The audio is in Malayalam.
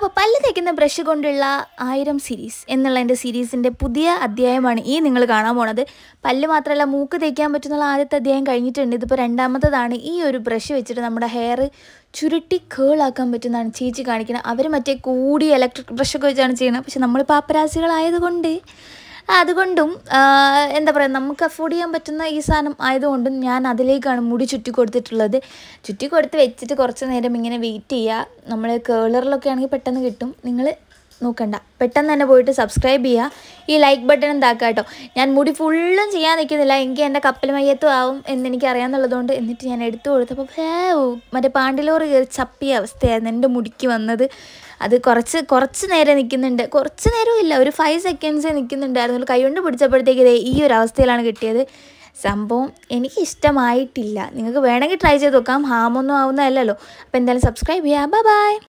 അപ്പോൾ പല്ല് തേക്കുന്ന ബ്രഷ് കൊണ്ടുള്ള ആയിരം സീരീസ് എന്നുള്ള എന്റെ സീരീസിന്റെ പുതിയ അധ്യായമാണ് ഈ നിങ്ങൾ കാണാൻ പോണത്. പല്ല് മാത്രമല്ല മൂക്ക് തേക്കാൻ പറ്റുന്ന ആദ്യത്തെ അധ്യായം കഴിഞ്ഞിട്ടുണ്ട്. ഇതിപ്പോൾ രണ്ടാമത്തതാണ്. ഈ ഒരു ബ്രഷ് വെച്ചിട്ട് നമ്മുടെ ഹെയർ ചുരുട്ടി കേളാക്കാൻ പറ്റുന്നതാണ് ചേച്ചി കാണിക്കുന്നത് അവർ മറ്റേ കൂടി ഇലക്ട്രിക് ബ്രഷൊക്കെ വെച്ചാണ് ചെയ്യുന്നത്. പക്ഷെ നമ്മൾ പാപ്പരാസികളായതുകൊണ്ട് അതുകൊണ്ടും എന്താ പറയുക നമുക്ക് അഫോർഡ് ചെയ്യാൻ പറ്റുന്ന ഈ സാധനം ആയതുകൊണ്ടും ഞാൻ അതിലേക്കാണ് മുടി ചുറ്റി കൊടുത്തിട്ടുള്ളത്. ചുറ്റി കൊടുത്ത് വെച്ചിട്ട് കുറച്ച് നേരം ഇങ്ങനെ വെയിറ്റ് ചെയ്യുക നമ്മൾ കേളറിലൊക്കെ ആണെങ്കിൽ പെട്ടെന്ന് കിട്ടും. നിങ്ങൾ നോക്കണ്ട. പെട്ടെന്ന് തന്നെ പോയിട്ട് സബ്സ്ക്രൈബ് ചെയ്യുക ഈ ലൈക്ക് ബട്ടൺ എന്താക്കുക കേട്ടോ ഞാൻ മുടി ഫുള്ളും ചെയ്യാൻ നിൽക്കുന്നില്ല. എനിക്ക് എന്റെ കപ്പൽ മയ്യത്തും ആവും എന്നെനിക്ക് അറിയാമെന്നുള്ളതുകൊണ്ട് എന്നിട്ട് ഞാൻ എടുത്തു കൊടുത്തപ്പോൾ മറ്റേ പാണ്ടിലോറ് കയറി ചപ്പിയ അവസ്ഥയായിരുന്നു എന്റെ മുടിക്ക് വന്നത്. അത് കുറച്ച് കുറച്ച് നേരം നിൽക്കുന്നുണ്ട്. കുറച്ച് നേരവും ഇല്ല. ഒരു ഫൈവ് സെക്കൻഡ്സേ നിൽക്കുന്നുണ്ടായിരുന്നു കൈ കൊണ്ട് പിടിച്ചപ്പോഴത്തേക്ക് ഇതേ ഈ ഒരു അവസ്ഥയിലാണ് കിട്ടിയത്. സംഭവം എനിക്ക് ഇഷ്ടമായിട്ടില്ല നിങ്ങൾക്ക് വേണമെങ്കിൽ ട്രൈ ചെയ്ത് നോക്കാം. ഹാമൊന്നും ആവുന്നതല്ലല്ലോ. അപ്പോൾ എന്തായാലും സബ്സ്ക്രൈബ് ചെയ്യുക ബൈ ബൈ